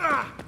Ah!